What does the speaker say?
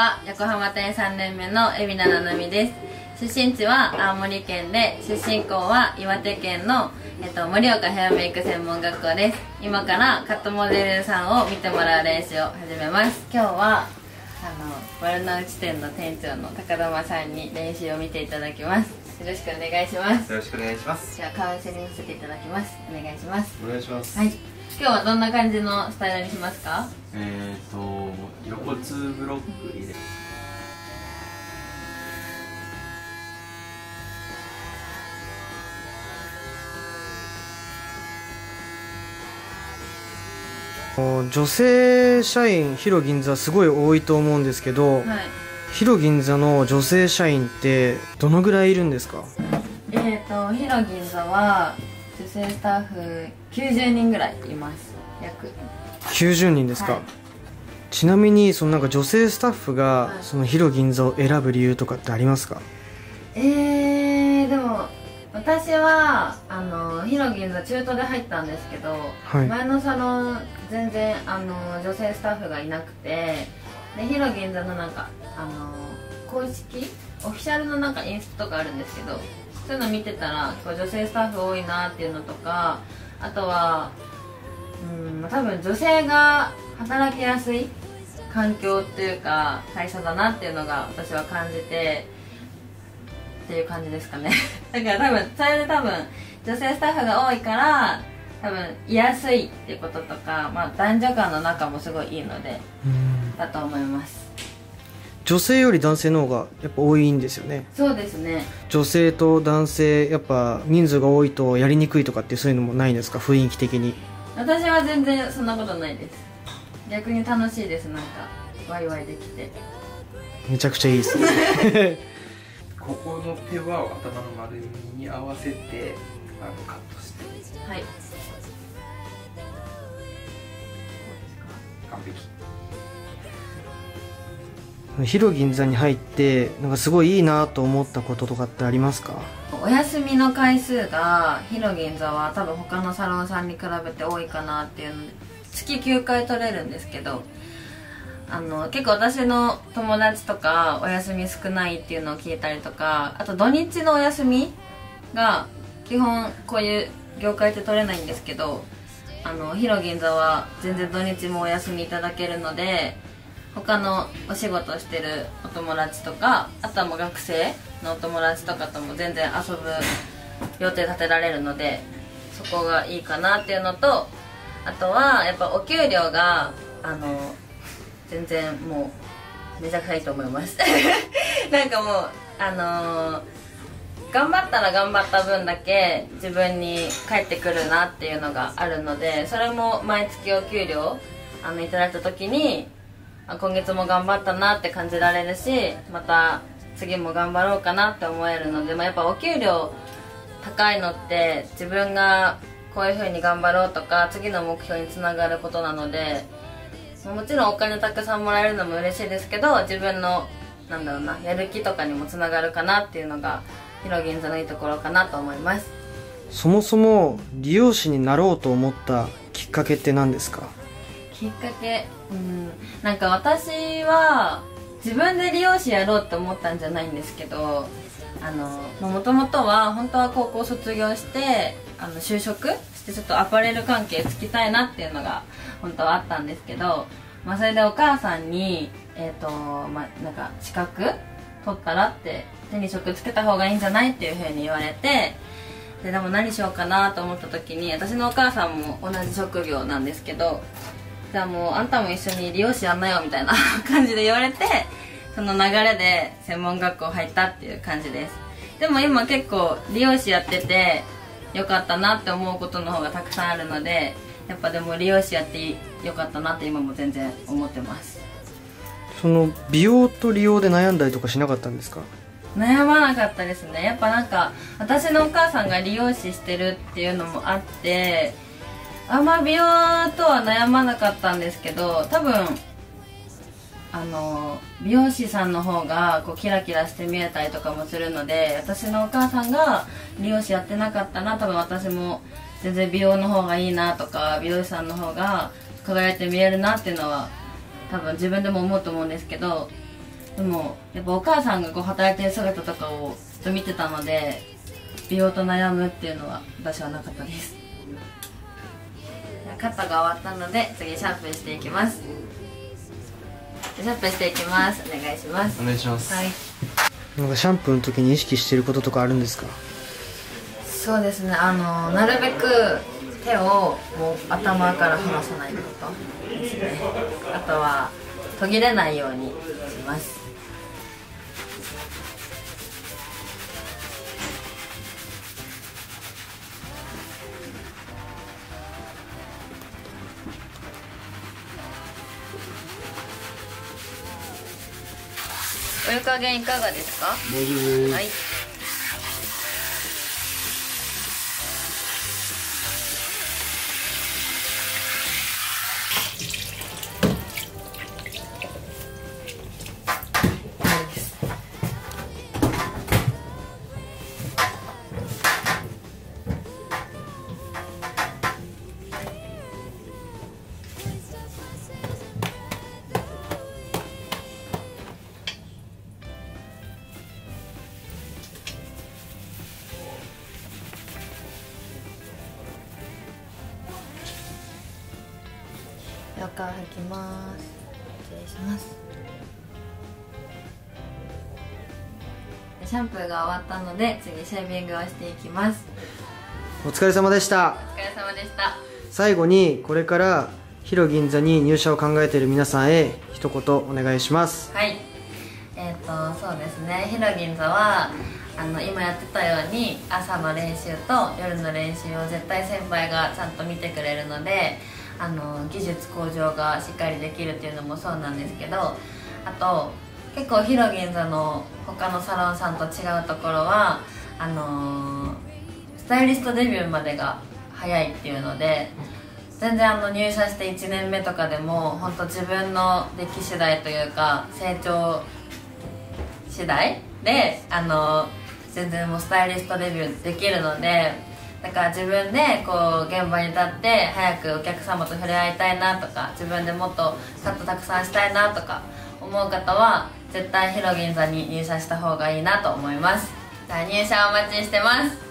は横浜店3年目の海老名ななみです。出身地は青森県で出身校は岩手県の、えっと、盛岡ヘアメイク専門学校です。今からカットモデルさんを見てもらう練習を始めます。今日はあの丸の内店の店長の高玉さんに練習を見ていただきます。よろしくお願いします。よろしくお願いします。じゃあカウンセリングさせていただきます。お願いします。お願いします。はい。今日はどんな感じのスタイルにしますか？えーと横通ブロック入れ。女性社員ヒロ銀座すごい多いと思うんですけど、はい。ヒロ銀座の女性社員ってどのぐらいいるんですか？えーとヒロ銀座は女性スタッフ90人ぐらいいます。約。90人ですか、はいちなみにそのなんか女性スタッフがはい。そのヒロ銀座を選ぶ理由とかってありますか？えー、でも私はあのヒロ銀座中途で入ったんですけど、はい。前のサロン全然あの女性スタッフがいなくてでヒロ銀座のなんかあの公式オフィシャルのなんかインスタとかあるんですけどそういうの見てたら女性スタッフ多いなっていうのとかあとはうん多分女性が働きやすい環境っていうか会社だなっていうのが私は感じてっていう感じですかね。だから多分それで多分女性スタッフが多いから多分居やすいっていうこととか、まあ、男女間の仲もすごいいいのでうん。だと思います。女性より男性の方がやっぱ多いんですよね。そうですね。女性と男性やっぱ人数が多いとやりにくいとかってそういうのもないんですか？雰囲気的に。私は全然そんなことないです逆に楽しいですなんか。ワイワイできて。めちゃくちゃいいですね。ここの手は頭の丸みに合わせてあのカットして。はい。完璧。ヒロ銀座に入ってなんかすごいいいなと思ったこととかってありますか？お休みの回数がヒロ銀座は多分他のサロンさんに比べて多いかなっていうので月9回取れるんですけどあの結構私の友達とかお休み少ないっていうのを聞いたりとかあと土日のお休みが基本こういう業界って取れないんですけどあのヒロ銀座は全然土日もお休みいただけるので他のお仕事してるお友達とかあとはもう学生のお友達とかとも全然遊ぶ予定立てられるのでそこがいいかなっていうのとあとはやっぱお給料があの全然もうめちゃくちゃいいと思います。なんかもうあのー頑張ったら頑張った分だけ自分に返ってくるなっていうのがあるのでそれも毎月お給料あのいただいた時に今月も頑張ったなって感じられるしまた次も頑張ろうかなって思えるので、まあ、やっぱお給料高いのって自分がこういう風に頑張ろうとか次の目標につながることなのでまあもちろんお金たくさんもらえるのも嬉しいですけど自分のなんだろうなやる気とかにもつながるかなっていうのがヒロ銀座のいいところかなと思います。そもそも利用師になろうと思ったきっかけって何ですか？きっかけ？うん。なんか私は自分で理容師やろうって思ったんじゃないんですけどあのもともとは本当は高校卒業してあの就職してちょっとアパレル関係つきたいなっていうのが本当はあったんですけど、まあ、それでお母さんにえっ、とまあなんか資格取ったらって手に職つけた方がいいんじゃないっていうふうに言われてででも何しようかなと思った時に私のお母さんも同じ職業なんですけどじゃあもうあんたも一緒に理容師やんなよみたいな 感じで言われてその流れで専門学校入ったっていう感じです。でも今結構理容師やっててよかったなって思うことの方がたくさんあるのでやっぱでも理容師やってよかったなって今も全然思ってます。その美容と利用で悩んだりとかしなかったんですか？悩まなかったですね。やっぱなんか私のお母さんが理容師してるっていうのもあってあんま美容とは悩まなかったんですけど多分あの美容師さんの方がこうキラキラして見えたりとかもするので私のお母さんが美容師やってなかったら多分私も全然美容の方がいいなとか美容師さんの方が輝いて見えるなっていうのは多分自分でも思うと思うんですけどでもやっぱお母さんがこう働いてる姿とかをずっと見てたので美容と悩むっていうのは私はなかったです。カットが終わったので次シャンプーしていきます。シャンプーしていきます。お願いします。お願いします。はい。なんかシャンプーの時に意識してることとかあるんですか？そうですね。あのなるべく手をもう頭から離さないことですね。あとは途切れないようにしますお湯加減いかがですか？はいよく拭きます。失礼します。シャンプーが終わったので次シェービングをしていきます。お疲れ様でした。お疲れ様でした。最後にこれからヒロ銀座に入社を考えている皆さんへ一言お願いします。はい。えっ、とそうですね。ヒロ銀座はあの今やってたように朝の練習と夜の練習を絶対先輩がちゃんと見てくれるのであの技術向上がしっかりできるっていうのもそうなんですけどあと結構ヒロ銀座の他のサロンさんと違うところはあのスタイリストデビューまでが早いっていうので全然あの入社して1年目とかでも本当自分の出来次第というか成長次第であの全然もうスタイリストデビューできるのでだから自分でこう現場に立って早くお客様と触れ合いたいなとか自分でもっとカットたくさんしたいなとか思う方は絶対ヒロギン座に入社した方がいいなと思います。じゃあ入社お待ちしてます。